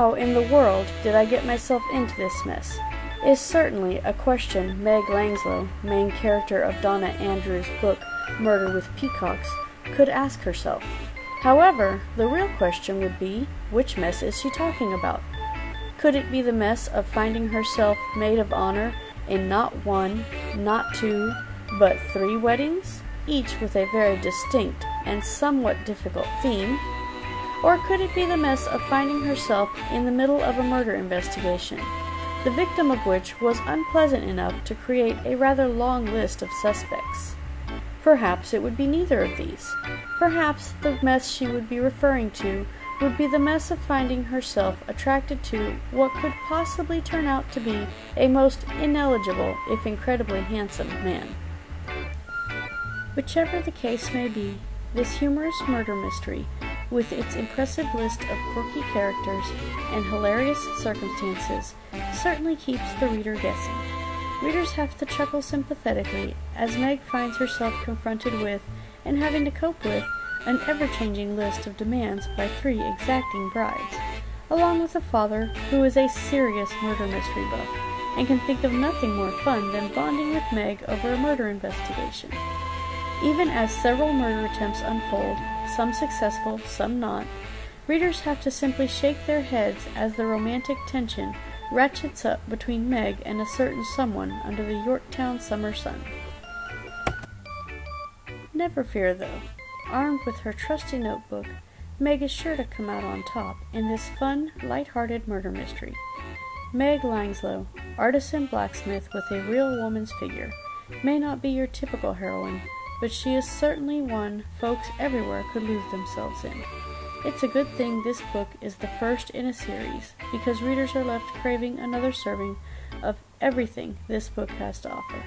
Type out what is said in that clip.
How in the world did I get myself into this mess? Is certainly a question Meg Langslow, main character of Donna Andrews' book Murder with Peacocks, could ask herself. However, the real question would be which mess is she talking about? Could it be the mess of finding herself maid of honor in not one, not two, but three weddings, each with a very distinct and somewhat difficult theme? Or could it be the mess of finding herself in the middle of a murder investigation, the victim of which was unpleasant enough to create a rather long list of suspects? Perhaps it would be neither of these. Perhaps the mess she would be referring to would be the mess of finding herself attracted to what could possibly turn out to be a most ineligible, if incredibly handsome, man. Whichever the case may be, this humorous murder mystery, with its impressive list of quirky characters and hilarious circumstances, certainly keeps the reader guessing. Readers have to chuckle sympathetically as Meg finds herself confronted with, and having to cope with, an ever changing list of demands by three exacting brides, along with a father who is a serious murder mystery buff and can think of nothing more fun than bonding with Meg over a murder investigation. Even as several murder attempts unfold, some successful, some not, readers have to simply shake their heads as the romantic tension ratchets up between Meg and a certain someone under the Yorktown summer sun. Never fear, though. Armed with her trusty notebook, Meg is sure to come out on top in this fun, light-hearted murder mystery. Meg Langslow, artisan blacksmith with a real woman's figure, may not be your typical heroine, but she is certainly one folks everywhere could lose themselves in. It's a good thing this book is the first in a series, because readers are left craving another serving of everything this book has to offer.